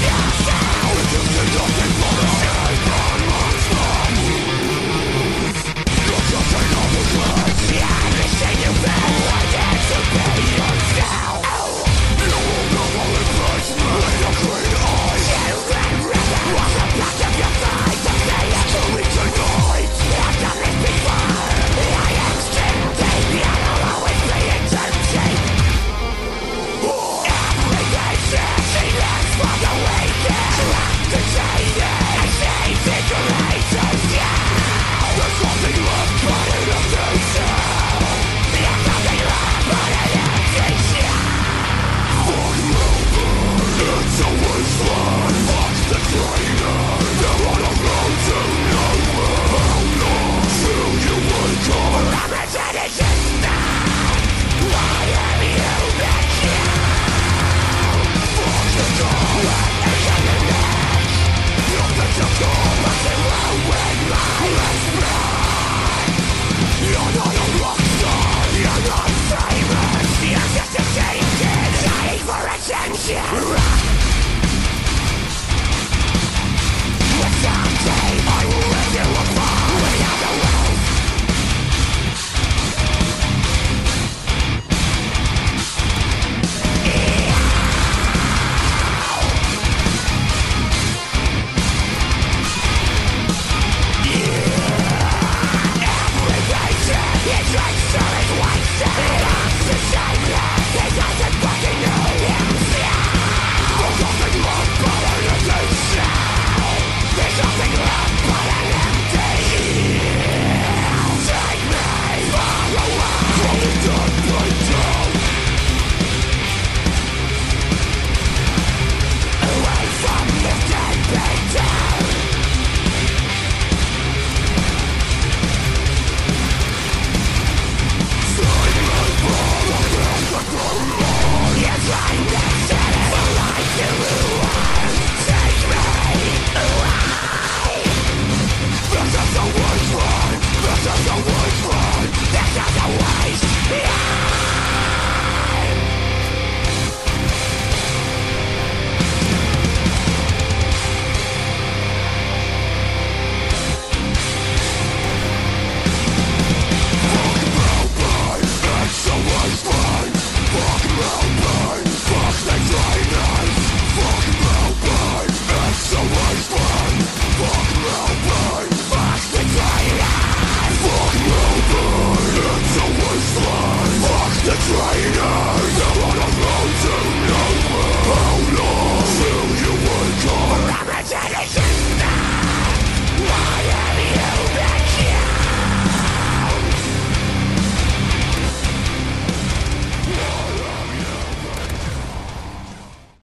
Yeah. Shut up, shut up. The traitors, the one I'm to know